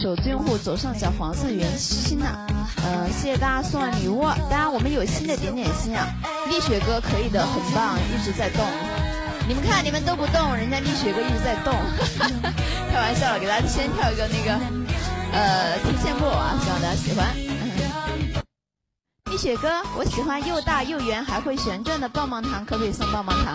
手机用户左上角黄色圆心呐，呃，谢谢大家送的礼物。当然我们有新的点点心啊，蜜雪哥可以的，很棒，一直在动。你们看，你们都不动，人家蜜雪哥一直在动。开玩笑了，给大家先跳一个那个呃提线木偶啊，希望大家喜欢。蜜雪哥，我喜欢又大又圆还会旋转的棒棒糖，可不可以送棒棒糖？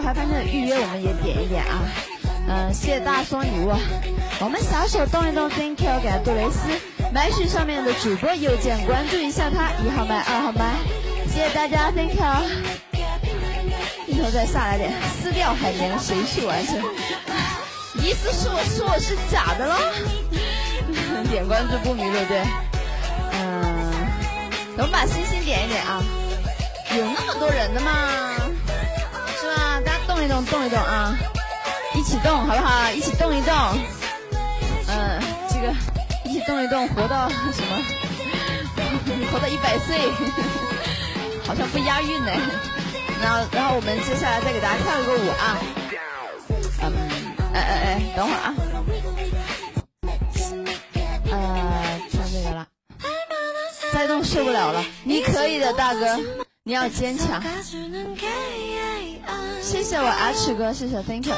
还发现预约，我们也点一点啊。嗯，谢谢大家送礼物。我们小手动一动，Thank you，给杜蕾斯。麦序上面的主播右键，关注一下他，一号麦，二号麦。谢谢大家，Thank you。一头再下来点，撕掉海绵，谁去完成？意思是我说我是假的喽？点关注不迷路，对。我们把星星点一点啊。有那么多人的吗？是吧？大家动一动，动一动啊！一起动，好不好？一起动一动。嗯，这个一起动一动，活到什么？活到一百岁，好像不押韵呢。然后，然后我们接下来再给大家跳一个舞啊。嗯，哎哎哎，等会儿啊。再动受不了了，你可以的，大哥，你要坚强。谢谢我阿曲哥，谢谢，Thank you。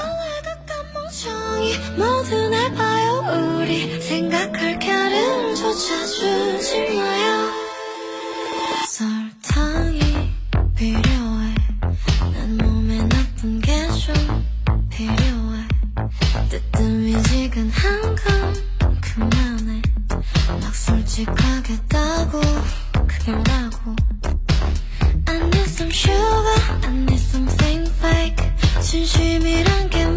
dirán que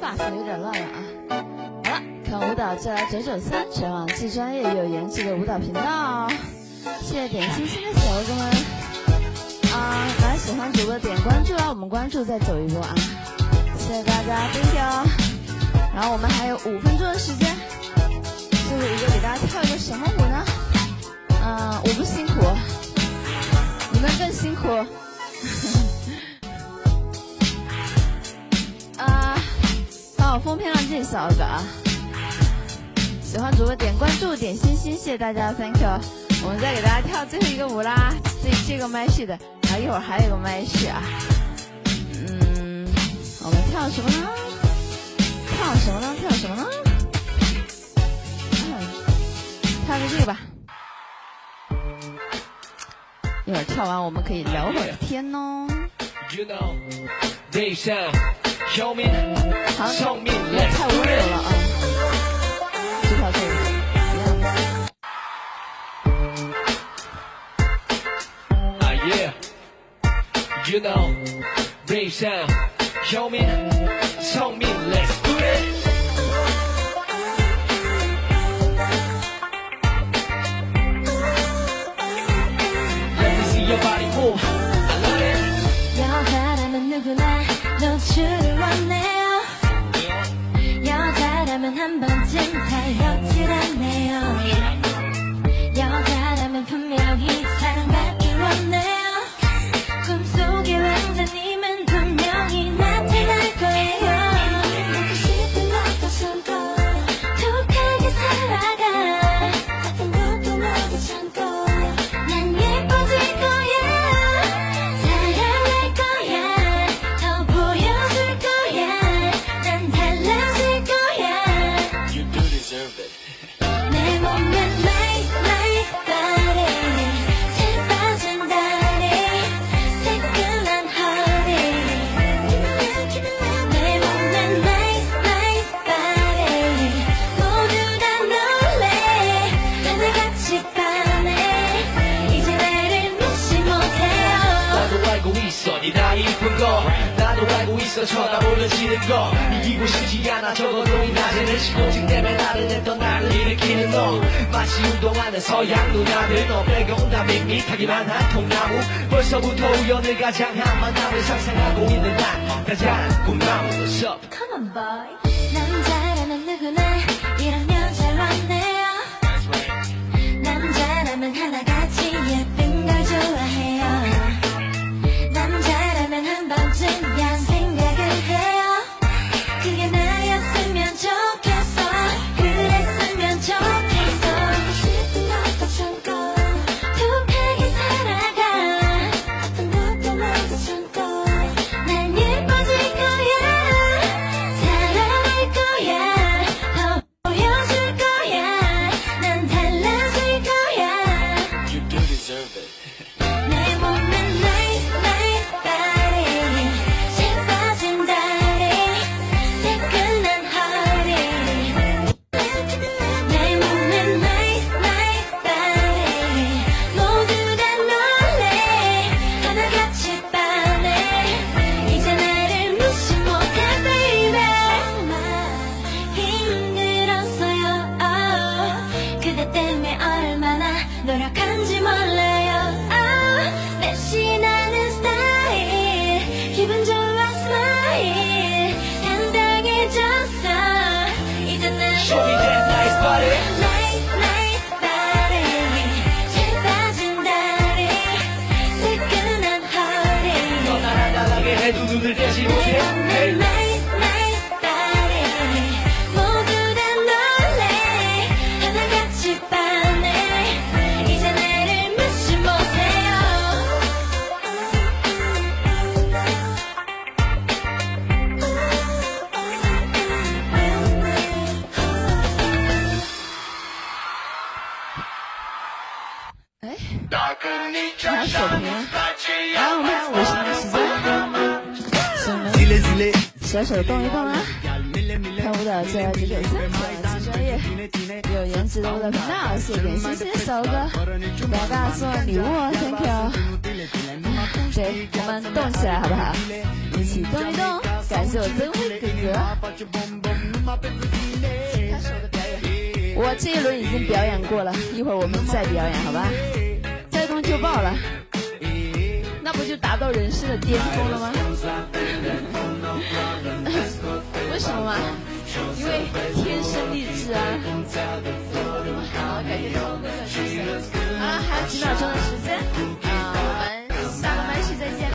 发色有点乱了啊。舞蹈就来九九三，全网最专业有颜值的舞蹈频道。谢谢点星星的小哥哥们啊！来喜欢主播点关注啊，我们关注再走一波啊！谢谢大家，thank you。然后我们还有五分钟的时间，最后一个给大家跳一个什么舞呢？嗯、我不辛苦，你们更辛苦。啊，帮我封片浪这小个啊！喜欢主播点关注点心心，谢谢大家，thank you。我们再给大家跳最后一个舞啦，这这个麦序的，然后一会儿还有一个麦序啊。嗯，我们跳什么呢？跳什么呢？跳什么呢？嗯，跳个这个吧。一会儿跳完我们可以聊会儿天哦。好，也太温柔了啊！You know, rain sound, show me, show me, let's do it. Let me see your body move. 알고 있어 쳐다보려지는 거. 이기고 싶지 않아 적어도 이 낮에는 신경증 때문에 나를 냈던 나를 일으키는 너 마치 운동하는 서양 누나들 너 빼고다 밋밋하기만 한 통나무. 벌써부터 우연을 가장 한 만남을 상상하고 있는 난 가장 꿈나무 What's? Come on boy. 남 还手屏，然后我们看五十的时间，小手动一动啊！看舞蹈就要九九三，极专业有颜值的舞蹈频道，谢谢点心，谢谢小哥，大家送礼物，Thank you。谁？我们动起来好不好？一起动一动，感谢我曾辉哥哥。他手的表演，我这一轮已经表演过了，一会儿我们再表演，好吧？爆了，那不就达到人生的巅峰了吗？为什么吗？因为天生丽质啊！好，感谢涛哥的支持啊！还有几秒钟的时间。